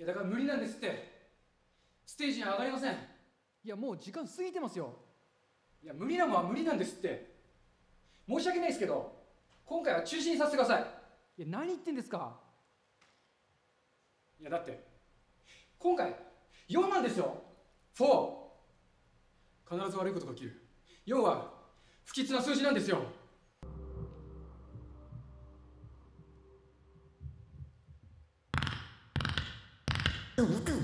いやだから無理なんですって。ステージに上がりません。いやもう時間過ぎてますよ。いや無理なのは無理なんですって。申し訳ないですけど今回は中止にさせてください。いや何言ってんですか。いやだって今回4なんですよ。4必ず悪いことが起きる。4は不吉な数字なんですよ独渡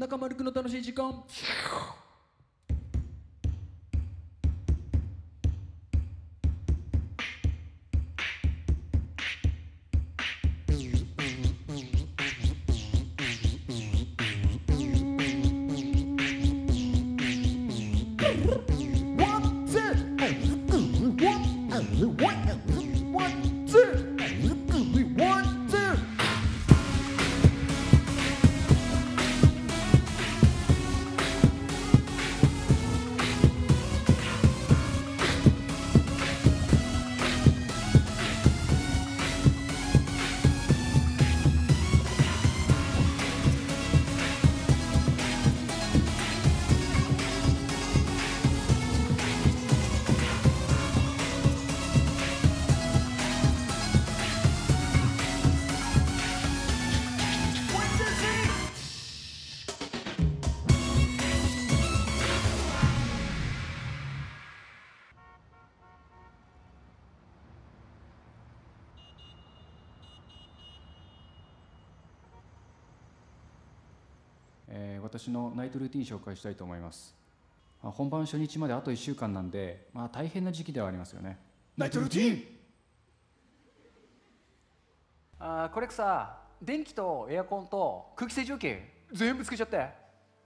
中丸くんの楽しい時間。えー私のナイトルーティン紹介したいと思います、まあ本番初日まであと1週間なんで、まあ、大変な時期ではありますよね。ナイトルーティン？あーこれさ電気とエアコンと空気清浄機全部つけちゃって。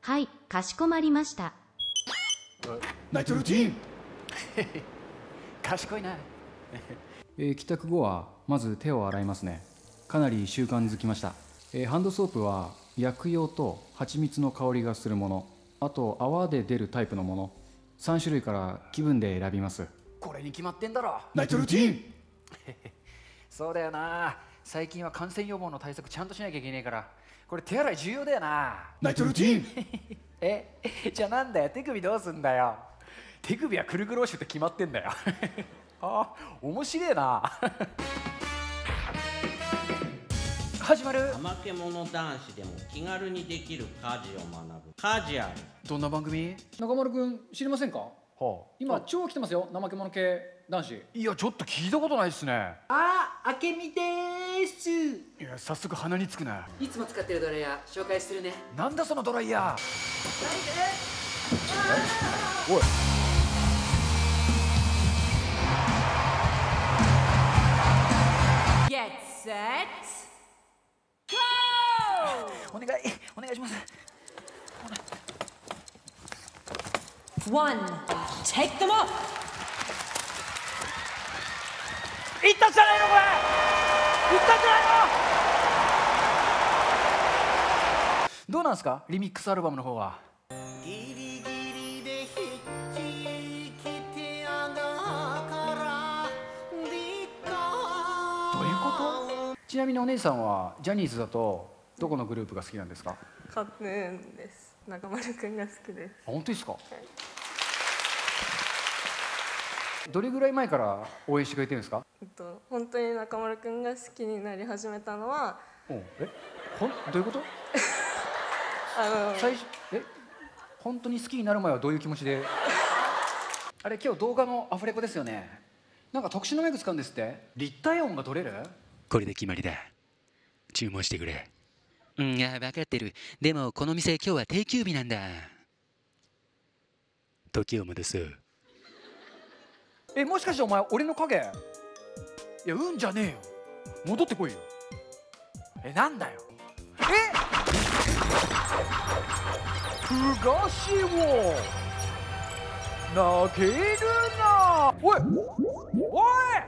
はい、かしこまりました。ナイトルーティン？賢いな。えー帰宅後はまず手を洗いますね。かなり習慣づきました、えーハンドソープは薬用と蜂蜜の香りがするもの。あと泡で出るタイプのもの。3種類から気分で選びます。これに決まってんだろ。ナイトルーティン。そうだよな。最近は感染予防の対策ちゃんとしなきゃいけねえから。これ手洗い重要だよな。ナイトルーティン。え？じゃあなんだよ。手首どうすんだよ。手首はくるくる押しって決まってんだよ。あ面白えな始まる。怠け者男子でも気軽にできる家事を学ぶ。カジュアルどんな番組？中丸くん知りませんか？は今超来てますよ。怠け者系男子。いやちょっと聞いたことないっすね。あ、あけみです。いや早速鼻につくな。いつも使ってるドライヤー紹介するね。なんだそのドライヤー？お願いお願いします。One, take them off. いったじゃないのこれ。いったんじゃないの。どうなんですか？リミックスアルバムの方はちなみにお姉さんはジャニーズだとどこのグループが好きなんですか？あカプーンです。中丸くんが好きです。本当ですか？どれぐらい前から応援してくれてるんですか？えっと本当に中丸くんが好きになり始めたのはおうえほんどういうこと？あの最初え本当に好きになる前はどういう気持ちで？あれ今日動画のアフレコですよね。なんか特殊なメイク使うんですって。立体音が取れる？これで決まりだ。注文してくれ。うんいや分かってる。でもこの店今日は定休日なんだ。時を戻そうえもしかしてお前俺の影？いやうんじゃねえよ。戻ってこいよ。えなんだよ。え？東を。投げるな。おいおい